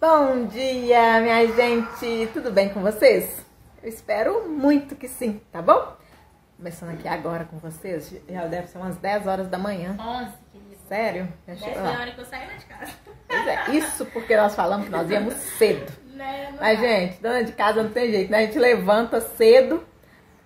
Bom dia, minha gente! Tudo bem com vocês? Eu espero muito que sim, tá bom? Começando aqui agora com vocês, já deve ser umas 10 horas da manhã. 11, querido. Sério? Essa é a hora que eu saio lá de casa. Pois é, isso porque nós falamos que nós íamos cedo. Né? Não Mas, gente, dona de casa não tem jeito, né? A gente levanta cedo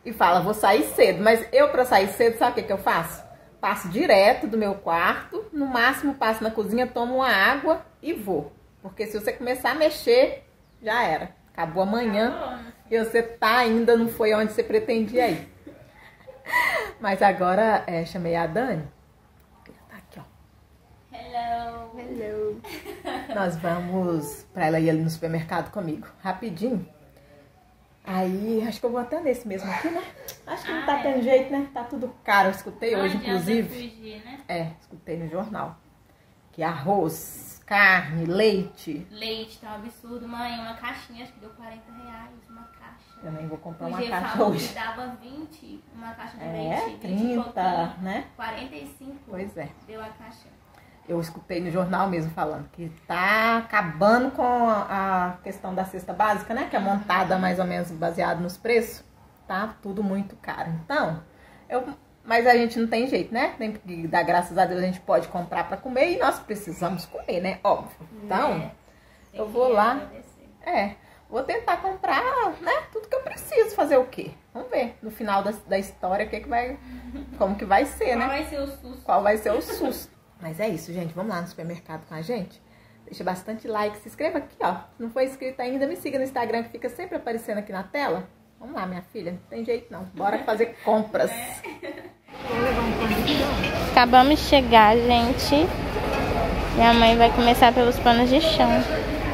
e fala, vou sair cedo. Mas eu, pra sair cedo, sabe o que, que eu faço? Passo direto do meu quarto, no máximo passo na cozinha, tomo uma água e vou. Porque se você começar a mexer, já era. Acabou amanhã Acabou. e você tá ainda, não foi onde você pretendia ir. Mas agora, é, chamei a Dani. Tá aqui, ó. Hello. Hello. Nós vamos pra ela ir ali no supermercado comigo, rapidinho. Aí, acho que eu vou até nesse mesmo aqui, né? Acho que não tá Ah, é. tendo jeito, né? Tá tudo caro. Eu escutei Não hoje, inclusive. fugir, né? É, escutei no jornal. Que arroz, carne, leite. Leite tá um absurdo. Mãe, uma caixinha, acho que deu 40 reais, uma caixa. Eu nem vou comprar uma caixa falou hoje. que dava 20, uma caixa de É, leite. 20 e 30, pouquinho. né? 45 Pois é. deu a caixa. Eu escutei no jornal mesmo falando que tá acabando com a a questão da cesta básica, né? Que é montada mais ou menos baseado nos preços. Tá tudo muito caro. Então, eu, mas a gente não tem jeito, né? Tem que dar graças a Deus a gente pode comprar para comer e nós precisamos comer, né? Óbvio. Então? Tem eu vou lá. agradecer. é, vou tentar comprar, né? Tudo que eu preciso. Fazer o quê? Vamos ver no final da, da história o que, que vai, como que vai ser, Qual né? vai ser o susto? qual vai ser o susto. Mas é isso, gente. Vamos lá no supermercado com a gente. Deixa bastante like, se inscreva aqui, ó. Se não for inscrito ainda, me siga no Instagram que fica sempre aparecendo aqui na tela. Vamos lá, minha filha. Não tem jeito não. Bora fazer compras. Vou Acabamos de chegar, gente. Minha mãe vai começar pelos panos de chão.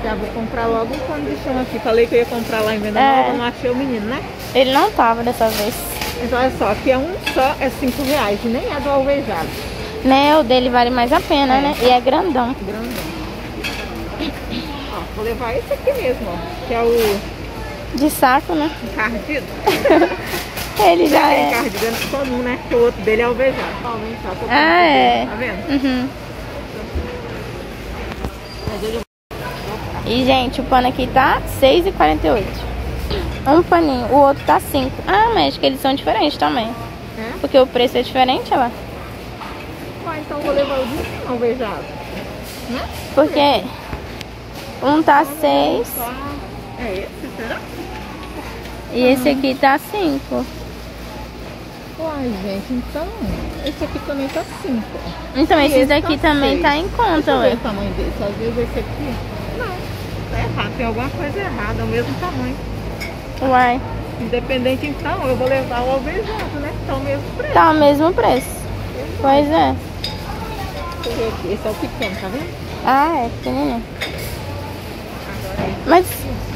Já vou comprar logo um pano de chão aqui. Falei que eu ia comprar lá em Venda É. Nova, não achei o menino, né? Ele não tava dessa vez. Mas olha só, aqui é um só, é cinco reais. Nem é do alvejado. Né, o dele vale mais a pena, É. né? E é grandão. Grandão. Ó, vou levar esse aqui mesmo, ó. Que é o De saco, né? encardido. Ele já Tem é. cardigan comum, né? O outro dele é alvejado. Ah, é. Tá vendo? Uhum. E, gente, o pano aqui tá R$6,48. Um paninho, o outro tá 5. Ah, mas acho que eles são diferentes também. é. Porque o preço é diferente, olha lá. Ó, então eu vou levar o de alvejado. Né? Porque um tá 6 Só- É esse, será? e esse aqui tá 5. Uai, gente, então. Esse aqui também tá 5. Então E esse esse daqui tá também seis. tá em conta, ué. o tamanho desse. Às vezes esse aqui. Não. Tá errado. Tem alguma coisa errada. É o mesmo tamanho. Uai, Independente, então, eu vou levar o alvejado, né? Tá o mesmo preço. tá o mesmo preço. Pois é. Esse é o pequeno, tá vendo? Ah, é pequenininho. Mas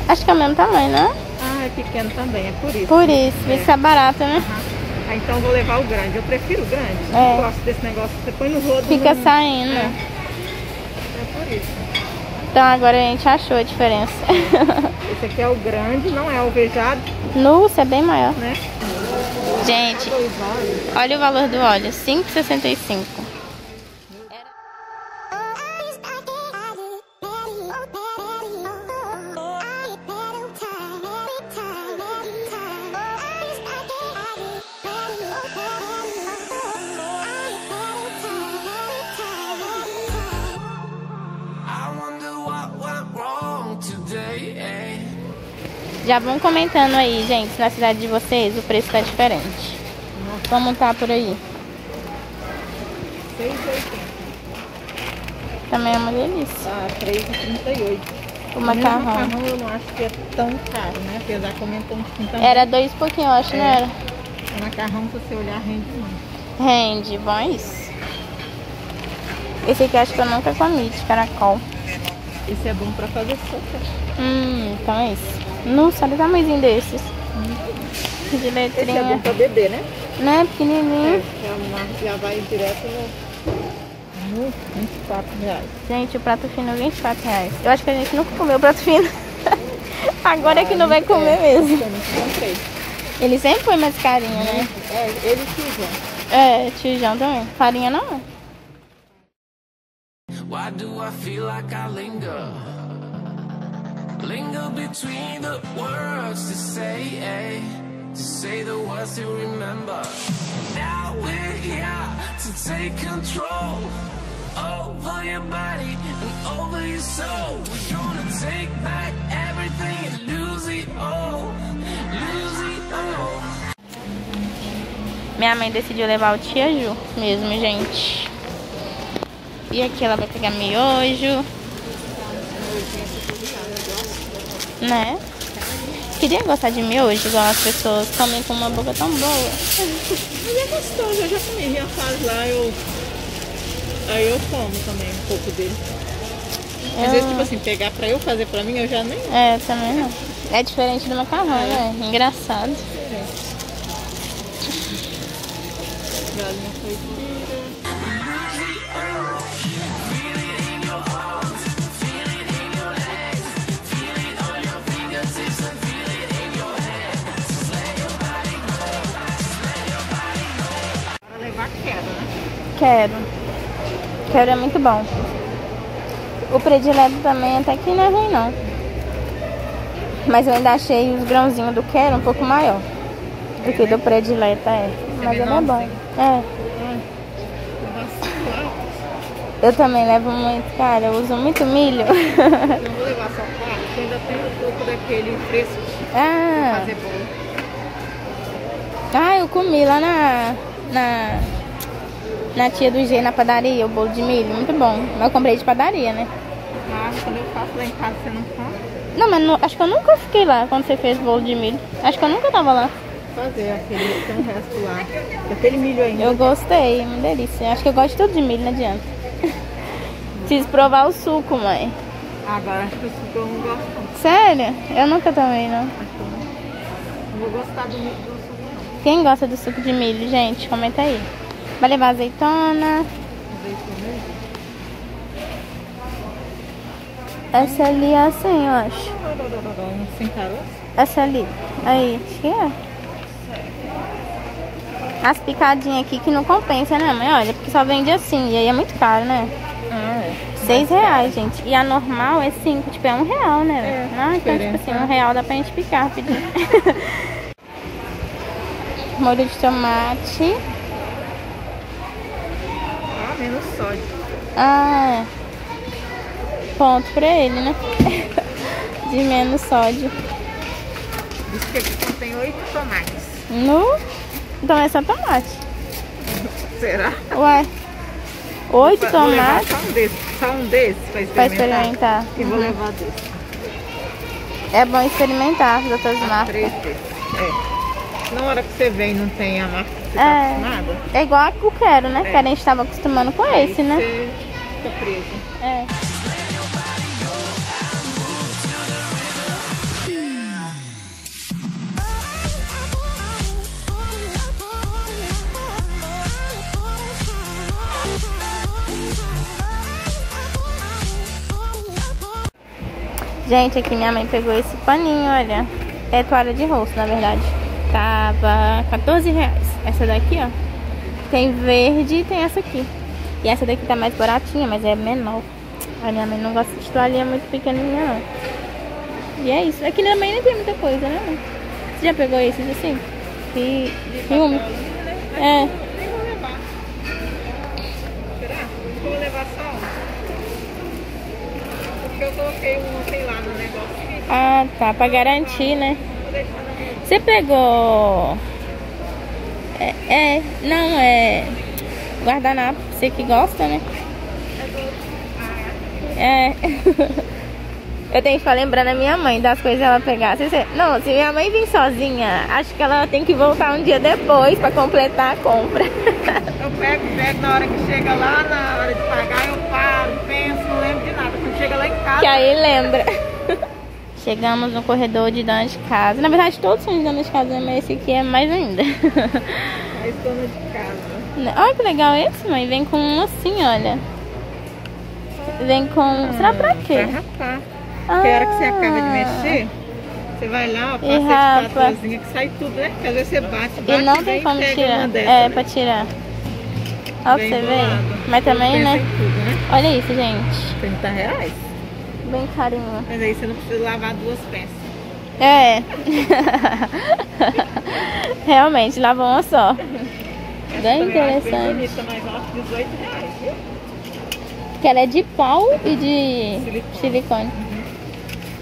acho que é o mesmo tamanho, né? Ah, é pequeno também, é por isso. Por isso, vai É. ficar barato, né? Aham. Ah, então vou levar o grande. Eu prefiro o grande. É. Eu gosto desse negócio. Você põe no rodo. Fica não- saindo. É. É por isso. Então agora a gente achou a diferença. Esse aqui é o grande, não é alvejado, Nossa, é bem maior. né? Gente, olha o valor do óleo, 5,65. Já vão comentando aí, gente, na cidade de vocês o preço tá diferente. Como tá por aí? 6,80. Também é uma delícia. Tá, 3,38. O macarrão. O macarrão eu não acho que é tão caro, né? Apesar que aumentou um pouquinho. Era dois e pouquinho, eu acho, não É. era? O macarrão, se você olhar, rende muito. Rende, bom é isso. Esse aqui acho que eu nunca comi, de caracol. Esse é bom pra fazer sopa. Hum, então é isso. Nossa, olha o tamanhozinho desses. De Esse é bom letrinha. pra beber, né? Né, pequenininho. É, já, já vai direto no, no 24 reais. Gente, o prato fino é 24 reais. Eu acho que a gente nunca comeu prato fino. Agora é que não vai comer mesmo. Eu não comprei. Ele sempre foi mais carinho, né? É, ele fizeram. É, tijão também. Farinha não. Why do I feel like I linger? between the words to say, eh? To say the words to remember. Now we're here to take control over your body and over your soul. We're gonna take back everything and lose it all. Lose it all. Minha mãe decidiu levar o tia Ju mesmo, gente. E aqui ela vai pegar miojo. Né? Queria gostar de miojo, igual as pessoas comem com uma boca tão boa. Mas é gostoso, eu já comi, minha fase lá, eu. Aí eu como também um pouco dele. Às vezes, tipo assim, pegar pra eu fazer pra mim, eu já nem. É, eu também não. É diferente do macarrão, né? Engraçado. Galinha caipira. Quero. Quero é muito bom. O predileto também até que não é ruim não. Mas eu ainda achei os grãozinhos do quero um pouco maior do que do predileto, é. Mas ele é bom. É. Eu também levo muito, cara, eu uso muito milho. Eu não vou levar só quatro, porque ainda tem um pouco daquele fresco ah, fazer bolo. ah, eu comi lá na, na, na tia do G, na padaria, o bolo de milho, muito bom. Mas eu comprei de padaria, né? Ah, quando eu faço lá em casa, você não faz? Não, mas não- acho que eu nunca fiquei lá quando você fez bolo de milho. Acho que eu nunca tava lá. Fazer aquele, tem um resto lá. Aquele milho ainda. Eu gostei, uma delícia. Acho que eu gosto de tudo de milho, não adianta. Preciso provar o suco, mãe. Agora acho que o suco eu não gosto não. Sério? Eu nunca tomei, não. Acho que eu não- Não vou gostar do, do suco não. Quem gosta do suco de milho, gente? Comenta aí. Vai levar azeitona. Essa ali é assim, eu acho. Sem caroço? Essa ali. Aí, acho que é. As picadinhas aqui que não compensa, né, mãe? Olha, porque só vende assim. E aí é muito caro, né? Ah, é. Seis reais, gente. E a normal é cinco. Tipo, é um real, né? É, ah, então, tipo assim, um real dá pra gente picar rapidinho. Molho de tomate. Ah, menos sódio. Ah, é. Ponto pra ele, né? De menos sódio. Diz que aqui contém oito tomates. No? Então é só tomate. Será? Ué. Oito Vou tomates só um desses, só um desses pra pra experimentar. experimentar. E vou Uhum. levar desse. É bom experimentar as outras marcas. Três desses. É. Na hora que você vem não tem a marca que você tá É. acostumada, É igual a que eu quero, né? É. Que a gente tava acostumando com esse, né? você fica preso. É. Gente, aqui minha mãe pegou esse paninho, olha. É toalha de rosto, na verdade. Tava 14 reais. Essa daqui, ó. Tem verde e tem essa aqui. E essa daqui tá mais baratinha, mas é menor. A minha mãe não gosta de toalhinha muito pequenininha, não. E é isso. Aqui também nem tem muita coisa, né? Você já pegou esses assim? Que filme? É. Eu coloquei um, sei lá, no negócio. Ah, tá. Pra garantir, né? Vou deixar na Você pegou. É, é, não, é. Guardanapo, você que gosta, né? É. Eu tenho que ficar lembrando a minha mãe das coisas que ela pegar. Se você- Não, se minha mãe vir sozinha, acho que ela tem que voltar um dia depois pra completar a compra. Eu pego, pego na hora que chega lá, na hora de pagar, eu paro, penso, não lembro de nada. Quando chega lá em casa, que aí lembra. Chegamos no corredor de dona de casa. Na verdade, todos são de dona de casa, mas esse aqui é mais ainda. a dona de casa. Olha que legal esse, mãe. Vem com um assim, olha. Vem com. Será pra quê? Pra rapar. Porque a hora que você acaba de mexer, você vai lá, ó, passa a espátulazinha que sai tudo, né? Porque às vezes você bate, bate E não tem como tirar. dessa, É, né? pra tirar. Olha Bem pra você ver. Mas também, né? tudo, né? Olha isso, gente. 30 reais. Bem carinho. Mas aí você não precisa lavar duas peças. É. Realmente, lavou uma só. Bem interessante. bonita, mas ó, 18 reais, viu? Que ela é de pau e de Silicone. silicone.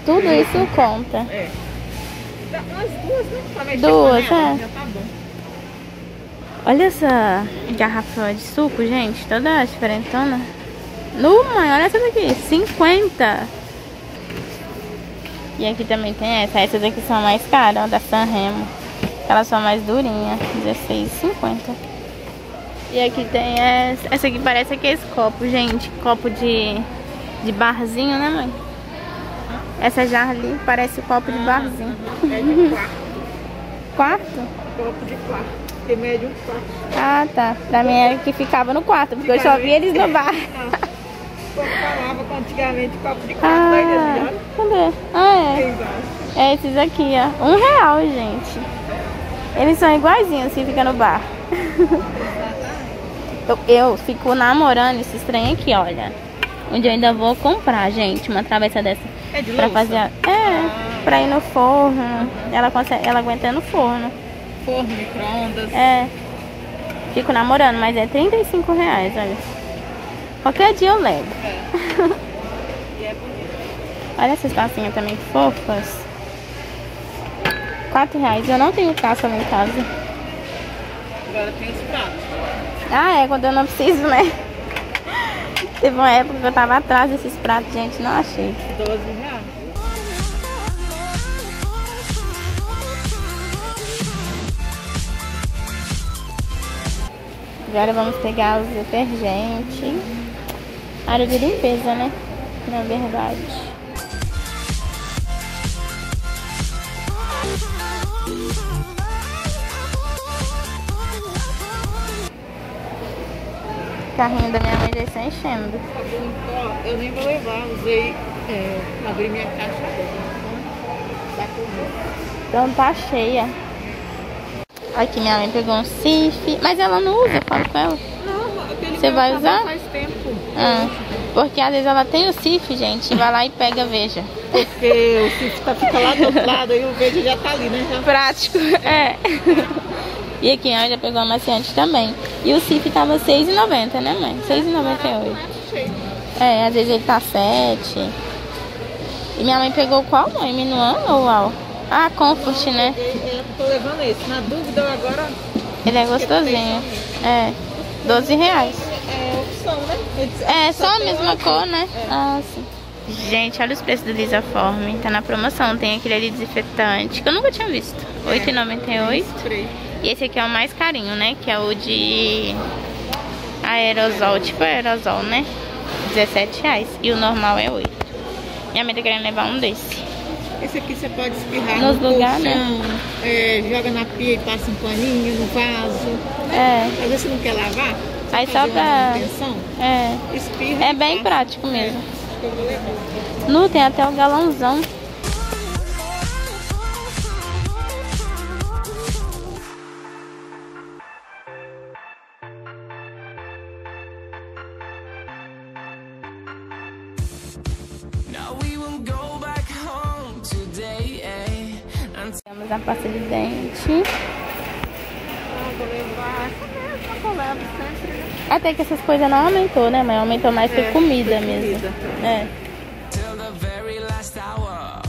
Tudo isso conta. É. Umas duas, né? Pra Duas, com ela, é. Já tá bom. Olha essa garrafa de suco, gente. Toda diferentona. No, mãe, olha essa daqui. 50. E aqui também tem essa. Essas aqui são mais caras, ó, da Sanremo. Elas são mais durinhas. 16,50. E aqui tem essa. Essa aqui parece aqueles copos, gente. Copo de, de barzinho, né, mãe? Essa jarra ali parece o copo de barzinho. É de quarto. Quarto? Copo de quarto. Tem médio um quarto. Ah, tá. Pra mim era que ficava no quarto, porque eu só vi eles no bar. Falava que antigamente copo de quarto. Ah, cadê? Ah, tem embaixo. é. É esses aqui, ó. Um real, gente. Eles são iguaizinhos, assim, fica no bar. Eu, eu fico namorando esses trem aqui, olha. Onde eu ainda vou comprar, gente, uma travessa dessa. É de Pra louça? fazer. É, pra ir no forno. Ela, consegue, ela aguenta no forno. Forno, micro-ondas. É. Fico namorando, mas é 35 reais, olha. Qualquer dia eu levo. É bonito. Olha essas tacinhas também fofas. 4 reais. Eu não tenho taça lá em casa. Agora tem os pratos. Ah, é, quando eu não preciso, né? Teve uma época que eu tava atrás desses pratos, gente, não achei. 12 reais. Agora vamos pegar os detergentes. Área de limpeza, né? Na verdade. O carrinho da minha mãe já está enchendo. Ó, eu nem vou levar, usei, é, abri minha caixa. Então, comigo. Então tá cheia. Aqui minha mãe pegou um cif, mas ela não usa, eu falo com ela. Não, aquele Você vai acabou usar? faz tempo. Ah, porque às vezes ela tem o cif, gente, vai lá e pega, veja. Porque o cifre tá, fica lá do outro lado e o verde já tá ali, né? Já Prático, é. E aqui ela já pegou amaciante também. E o cif tava R$6,90, né mãe? R$6,98. cheio. É, às vezes ele tá 7. E minha mãe pegou qual mãe? Minuan ou Uau? Ah, Comfort, né? Eu tô levando esse. Na dúvida, eu agora Ele é gostosinho. É, 12 reais. É opção, né? É, só a tem mesma lá. cor, né? É. Ah, sim. Gente, olha os preços do Lisaform. Tá na promoção. Tem aquele ali desinfetante, que eu nunca tinha visto. É. R$ 8,98. Spray. E esse aqui é o mais carinho, né? Que é o de aerosol, tipo aerosol, né? 17 reais. E o normal é 8. Minha mãe tá querendo levar um desse. Esse aqui você pode espirrar Nos no lugar, né? colchão, é, joga na pia e passa um paninho no vaso. É, Às vezes você não quer lavar, Aí só pra- é. espirra É bem prático mesmo. Levar. Nu, tem até o galãozão. Now we will go back home today, eh? And Temos a pasta de dente. Ah, vou levar essa mesma né? Até que essas coisas não aumentou, né? Mas aumentou mais É, comida foi mesmo. comida. É. till the very last hour.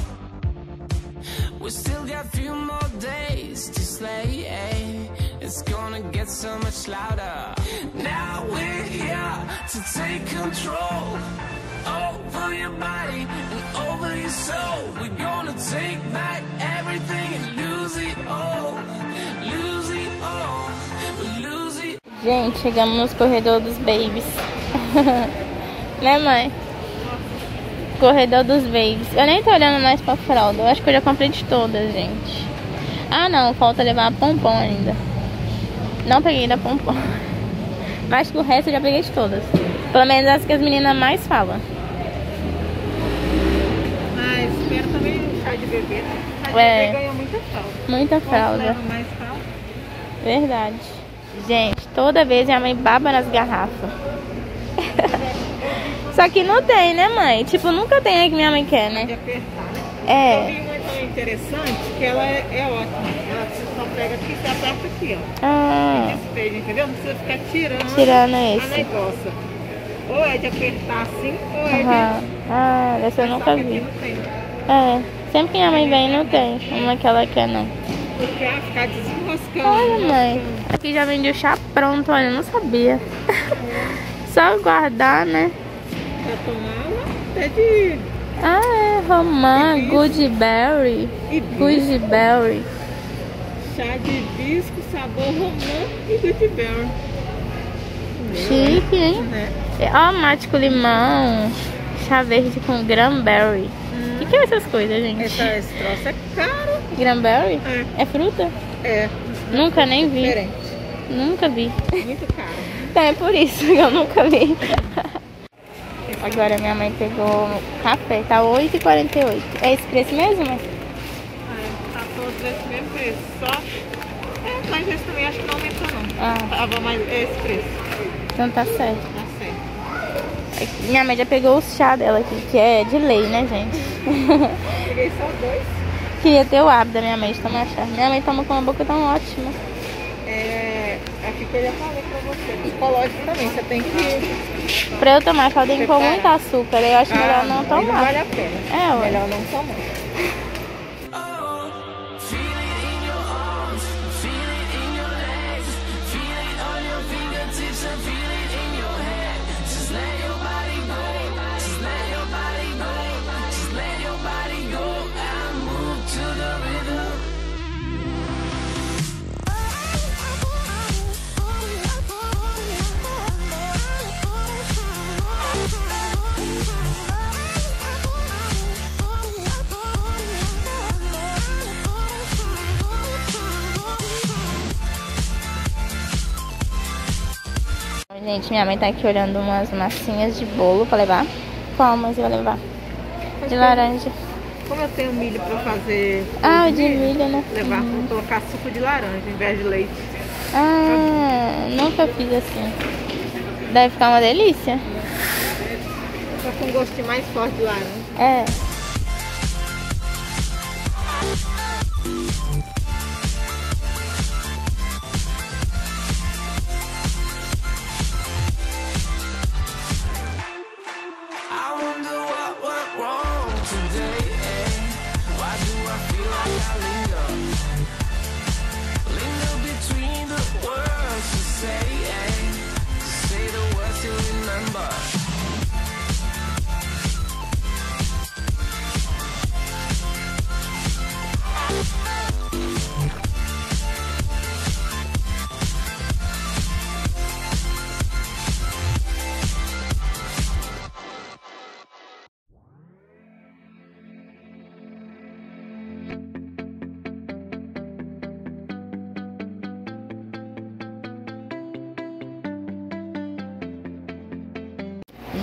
We still got few more days to slay. eh? It's gonna get so much louder. Now we're here to take control over your body and over your soul. We're gonna take back everything and lose it all. Gente, chegamos nos corredor dos babies. né, mãe? Corredor dos babies. Eu nem tô olhando mais pra fralda. Eu acho que eu já comprei de todas, gente. Ah, não. Falta levar a pompom ainda. Não peguei da pompom. Mas o resto eu já peguei de todas. Pelo menos as que as meninas mais falam. Mas espero também chá de bebê, né? Chá de É. bebê ganha muita fralda. Muita fralda. mais fralda? Verdade. Gente, toda vez minha mãe baba nas garrafas. Só que não tem, né, mãe? Tipo, nunca tem a que minha mãe quer, De né? né? Eu É. vi uma também interessante que ela é, é ótima. Ela só pega aqui e aperta aqui, ó. Ah, Despeja, entendeu? Não precisa ficar tirando tirando a esse. negócio. Ou é de apertar assim, ou é Aham. Ah, essa eu de. nunca vi. tem. É, sempre que minha mãe vem não tem. Uma que ela quer não. Porque ela ficar desenroscando. Olha, mãe. Aqui já vende o chá pronto, olha, eu não sabia. Só guardar, né? Pra tomar até de Ah, é romã, goodberry. Goodberry. chá de hibisco, sabor romã e goodberry. Chique, hein? Né? Ó, mate com limão. Chá verde com cranberry. O que, que é essas coisas, gente? Essa, esse troço é caro. Cranberry? É. É fruta? É. Nunca nem vi. Diferente. Nunca vi. Muito caro. É por isso que eu nunca vi. Agora minha mãe pegou café, tá 8,48. É esse preço mesmo, mãe? É, tá todos esse mesmo preço. Só. É, mas esse também acho que não aumentou não. Ah, Tava mais esse preço. então tá certo. Tá certo. Minha mãe já pegou o chá dela aqui, que é de lei, né, gente? Peguei só dois. Queria ter o hábito da minha mãe de tomar chá. Minha mãe toma com uma boca tão ótima. É. Aqui que eu já falei pra você. Psicológico também. Você tem que. Pra eu tomar eu tenho que pôr muito açúcar. Eu acho melhor não aí Não tomar. vale a pena. É. Melhor não tomar. Gente, minha mãe tá aqui olhando umas massinhas de bolo pra levar. Qual mas eu vou levar? De laranja. Como eu tenho milho pra fazer. Ah, de milho, né? Levar, vou colocar suco de laranja em vez de leite. Ah, nunca fiz assim. Deve ficar uma delícia. Só com um gostinho mais forte de laranja. É.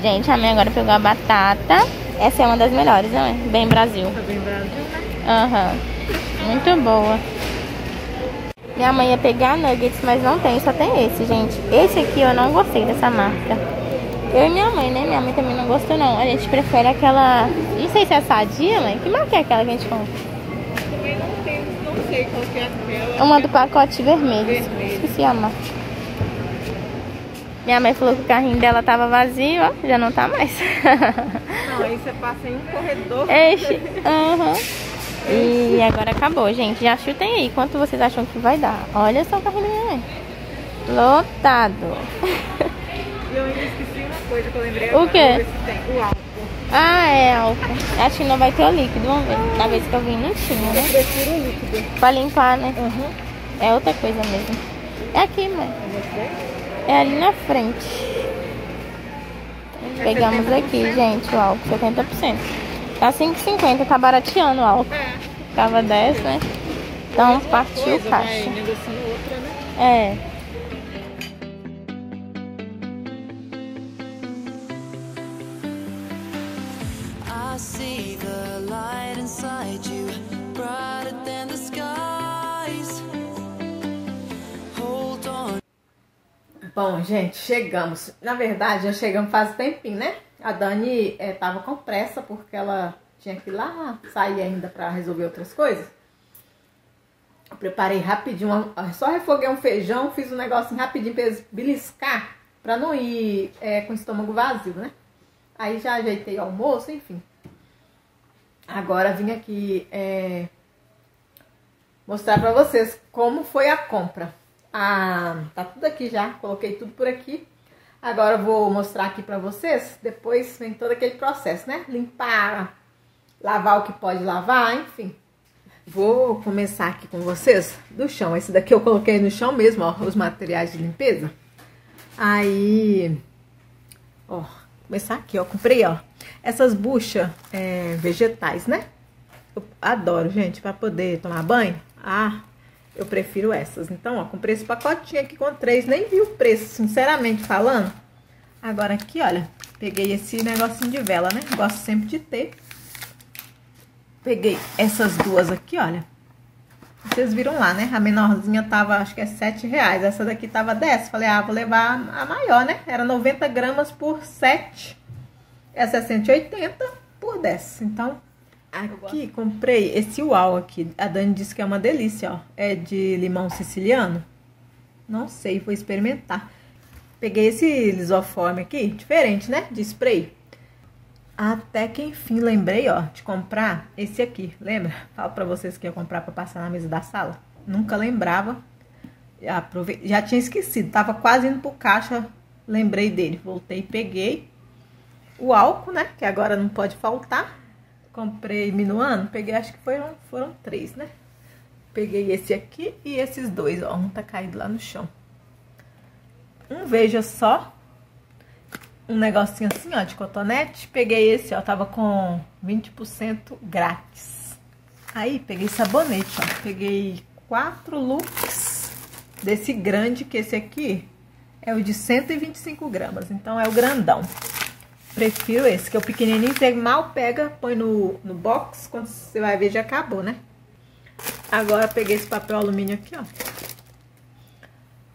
Gente, a minha agora pegou a batata. Essa é uma das melhores, né? Bem Brasil. Tá bem Brasil, né? Aham. Muito boa. Minha mãe ia pegar nuggets, mas não tem, só tem esse, gente. Esse aqui eu não gostei dessa marca. Eu e minha mãe, né? Minha mãe também não gostou, não. A gente prefere aquela. Não sei se é sadia, mãe. Que marca é aquela que a gente compra? Também não tem, não sei qual que é aquela. Uma do pacote vermelho. Vermelho. Esqueci a marca. Minha mãe falou que o carrinho dela tava vazio, ó. Já não tá mais. Não, aí você passa em um corredor. Enche. Aham. E agora acabou, gente. Já chutem aí. Quanto vocês acham que vai dar? Olha só o carrinho da minha mãe. Lotado. E eu ainda esqueci uma coisa que eu lembrei O agora. quê? Se tem. O álcool. Ah, é álcool. Acho que não vai ter o líquido, vamos ver. Na vez que eu vim não tinha, Eu né? prefiro o líquido. Pra limpar, né? Uhum. É outra coisa mesmo. É aqui, mãe. É ali na frente. Pegamos aqui, gente, o álcool, 70%. Tá 5,50, tá barateando o álcool. É. Tava 10, né? Então partiu Coisa, caixa. né? É. Bom, gente, chegamos. Na verdade, já chegamos faz tempinho, né? A Dani eh, tava com pressa porque ela tinha que ir lá sair ainda pra resolver outras coisas. Eu preparei rapidinho, só refoguei um feijão, fiz um negocinho rapidinho eles beliscar, pra não ir é, com o estômago vazio, né? Aí já ajeitei o almoço, enfim. Agora vim aqui é, mostrar pra vocês como foi a compra. Ah, tá tudo aqui já, coloquei tudo por aqui. Agora eu vou mostrar aqui pra vocês, depois vem todo aquele processo, né? Limpar, lavar o que pode lavar, enfim. Vou começar aqui com vocês do chão. Esse daqui eu coloquei no chão mesmo, ó, os materiais de limpeza. Aí, ó, começar aqui, ó, comprei, ó, essas buchas é, vegetais, né? Eu adoro, gente, para poder tomar banho. Ah, eu prefiro essas. Então, ó, comprei esse pacotinho aqui com três, nem vi o preço, sinceramente falando. Agora aqui, olha, peguei esse negocinho de vela, né? Gosto sempre de ter. Peguei essas duas aqui, olha. Vocês viram lá, né? A menorzinha tava, acho que é 7 reais. Essa daqui tava 10. Falei, ah, vou levar a maior, né? Era 90 gramas por 7. Essa é 180 por 10. Então, aqui comprei esse uau aqui. A Dani disse que é uma delícia, ó. É de limão siciliano. Não sei, vou experimentar. Peguei esse lisoforme aqui, diferente, né? De spray. Até que enfim lembrei, ó, de comprar esse aqui. Lembra? Falo pra vocês que ia comprar pra passar na mesa da sala. Nunca lembrava. Já, já tinha esquecido. Tava quase indo pro caixa. Lembrei dele. Voltei e peguei. O álcool, né? Que agora não pode faltar. Comprei minuano. Peguei, acho que foram, foram três, né? Peguei esse aqui e esses dois, ó. Um tá caído lá no chão. Um veja só um negocinho assim, ó, de cotonete. Peguei esse, ó, tava com 20% grátis. Aí, peguei sabonete, ó. Peguei quatro looks desse grande, que esse aqui é o de 125 gramas. Então, é o grandão. Prefiro esse, que é o pequenininho. Você mal pega, põe no, no box. Quando você vai ver, já acabou, né? Agora, peguei esse papel alumínio aqui, ó.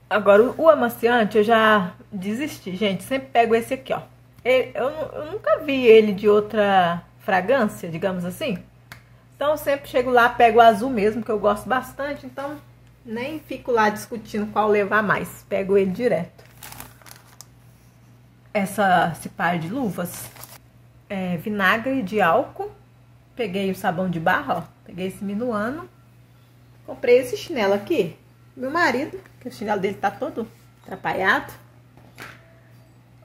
Agora, o amaciante eu já desisti, gente. Sempre pego esse aqui, ó. Eu, eu nunca vi ele de outra fragrância, digamos assim. Então, eu sempre chego lá, pego o azul mesmo, que eu gosto bastante. Então, nem fico lá discutindo qual levar mais. Pego ele direto. Essa, esse par de luvas é vinagre de álcool. Peguei o sabão de barra, ó. Peguei esse minuano. Comprei esse chinelo aqui. Meu marido, que o chinelo dele tá todo atrapalhado.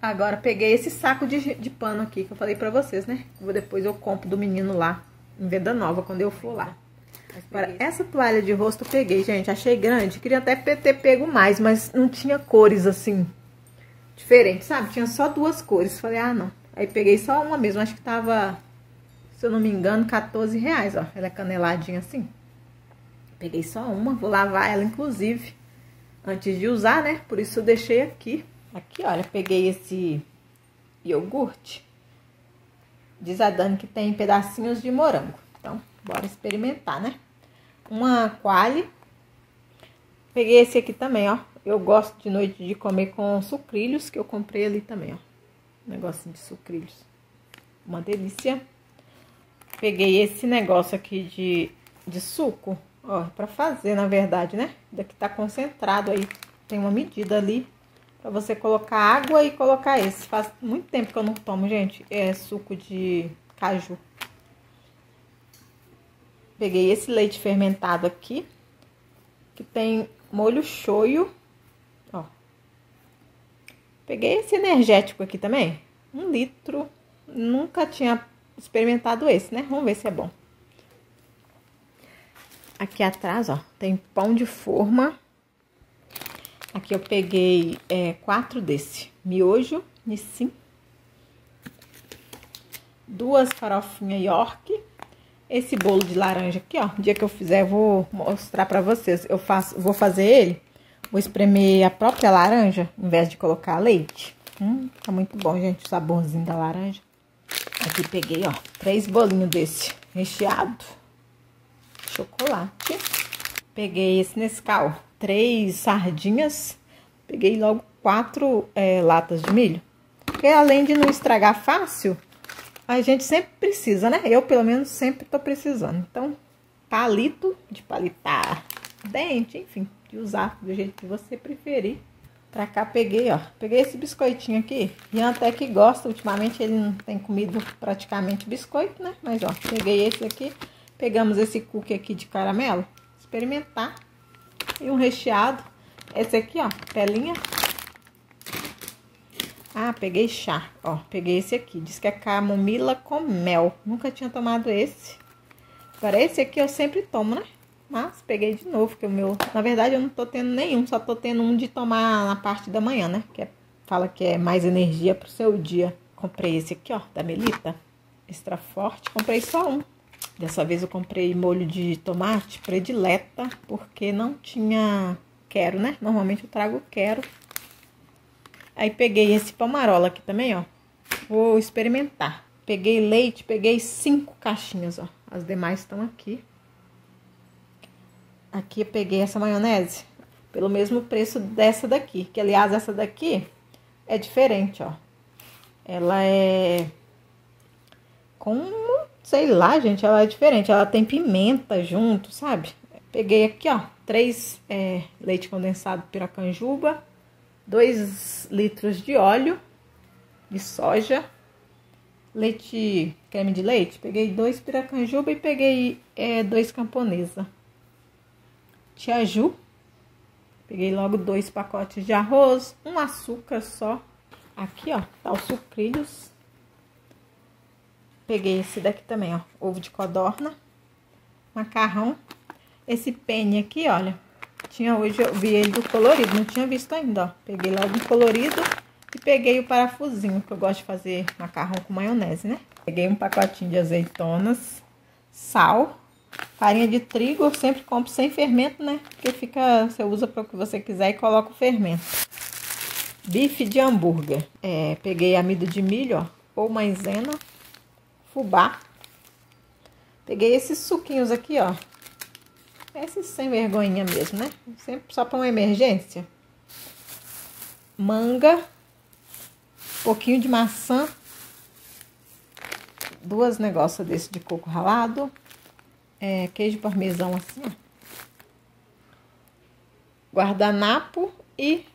Agora, peguei esse saco de, de pano aqui, que eu falei pra vocês, né? Depois eu compro do menino lá, em venda nova, quando eu for lá. Agora, essa toalha de rosto eu peguei, gente, achei grande. Queria até ter pego mais, mas não tinha cores, assim, diferentes, sabe? Tinha só duas cores. Falei, ah, não. Aí peguei só uma mesmo, acho que tava, se eu não me engano, 14 reais, ó. Ela é caneladinha assim. Peguei só uma, vou lavar ela, inclusive, antes de usar, né? Por isso eu deixei aqui. Aqui, olha, peguei esse iogurte. Diz a Dani que tem pedacinhos de morango. Então, bora experimentar, né? Uma quali. Peguei esse aqui também, ó. Eu gosto de noite de comer com sucrilhos, que eu comprei ali também, ó. Negocinho de sucrilhos. Uma delícia. Peguei esse negócio aqui de, de suco Ó, pra fazer, na verdade, né? Daqui tá concentrado aí. Tem uma medida ali pra você colocar água e colocar esse. Faz muito tempo que eu não tomo, gente. É suco de caju. Peguei esse leite fermentado aqui. Que tem molho shoyu. Peguei esse energético aqui também. Um litro. Nunca tinha experimentado esse, né? Vamos ver se é bom. Aqui atrás, ó, tem pão de forma. Aqui eu peguei é, quatro desse. Miojo, Nissin. Duas farofinhas York. Esse bolo de laranja aqui, ó. O dia que eu fizer, eu vou mostrar pra vocês. Eu faço, vou fazer ele. Vou espremer a própria laranja, em vez de colocar leite. Hum, tá muito bom, gente, o saborzinho da laranja. Aqui peguei, ó, três bolinhos desse recheado chocolate. Peguei esse Nescau, três sardinhas. Peguei logo quatro é, latas de milho. Porque além de não estragar fácil, a gente sempre precisa, né? Eu, pelo menos, sempre tô precisando. Então, palito de palitar dente, enfim, usar do jeito que você preferir. Pra cá peguei, ó, peguei esse biscoitinho aqui. E até que gosta, ultimamente ele não tem comido praticamente biscoito, né? Mas, ó, peguei esse aqui. Pegamos esse cookie aqui de caramelo. Experimentar. E um recheado. Esse aqui, ó, pelinha. Ah, peguei chá, ó, peguei esse aqui. Diz que é camomila com mel. Nunca tinha tomado esse. Agora, esse aqui eu sempre tomo, né? Mas peguei de novo, que o meu... Na verdade, eu não tô tendo nenhum, só tô tendo um de tomar na parte da manhã, né? Que é, fala que é mais energia pro seu dia. Comprei esse aqui, ó, da Melita. Extra forte. Comprei só um. Dessa vez eu comprei molho de tomate predileta, porque não tinha quero, né? Normalmente eu trago quero. Aí peguei esse pomarola aqui também, ó. Vou experimentar. Peguei leite, peguei cinco caixinhas, ó. As demais estão aqui. Aqui eu peguei essa maionese pelo mesmo preço dessa daqui. Que, aliás, essa daqui é diferente, ó. Ela é com, sei lá, gente, ela é diferente. Ela tem pimenta junto, sabe? Peguei aqui, ó, três é, leite condensado piracanjuba, dois litros de óleo de soja, leite, creme de leite. Peguei dois piracanjuba e peguei é, dois camponesa. Tiaju. Peguei logo dois pacotes de arroz, um açúcar só. Aqui, ó, tá os sucrilhos. Peguei esse daqui também, ó, ovo de codorna, macarrão. Esse penne aqui, olha, tinha hoje, eu vi ele do colorido, não tinha visto ainda, ó. Peguei logo um colorido e peguei o parafusinho, que eu gosto de fazer macarrão com maionese, né? Peguei um pacotinho de azeitonas, sal, Farinha de trigo eu sempre compro sem fermento, né? Porque fica, você usa para o que você quiser e coloca o fermento. Bife de hambúrguer. É, peguei amido de milho, ó, ou maisena, fubá. Peguei esses suquinhos aqui, ó. Esses sem vergonhinha mesmo, né? Sempre só para uma emergência. Manga, pouquinho de maçã, duas negócios desse de coco ralado, é, queijo parmesão assim. Guardanapo e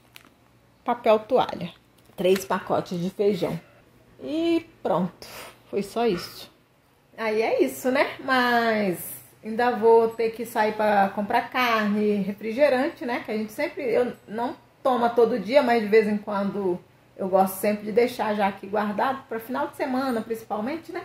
papel toalha. Três pacotes de feijão. E pronto, foi só isso. Aí é isso, né? Mas ainda vou ter que sair para comprar carne, refrigerante, né? Que a gente sempre, eu não toma todo dia, mas de vez em quando eu gosto sempre de deixar já aqui guardado para final de semana, principalmente, né?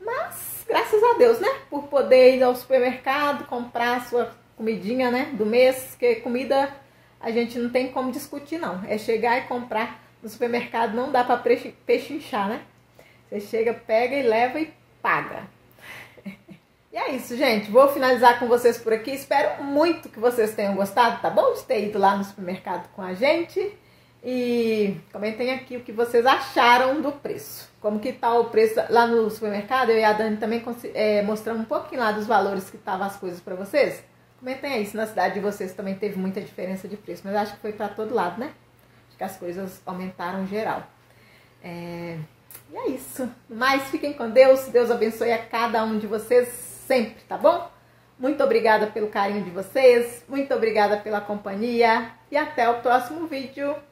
Mas, graças a Deus, né? Por poder ir ao supermercado, comprar a sua comidinha, né? Do mês, que comida a gente não tem como discutir, não. É chegar e comprar no supermercado, não dá para pechinchar, né? Você chega, pega e leva e paga. E é isso, gente. Vou finalizar com vocês por aqui. Espero muito que vocês tenham gostado, tá bom? De ter ido lá no supermercado com a gente. E comentem aqui o que vocês acharam do preço. Como que tá o preço lá no supermercado. Eu e a Dani também é, mostramos um pouquinho lá dos valores que estavam as coisas para vocês. Comentem aí se na cidade de vocês também teve muita diferença de preço. Mas acho que foi para todo lado, né? Acho que as coisas aumentaram geral. É... E é isso. Mas fiquem com Deus. Deus abençoe a cada um de vocês sempre, tá bom? Muito obrigada pelo carinho de vocês. Muito obrigada pela companhia. E até o próximo vídeo.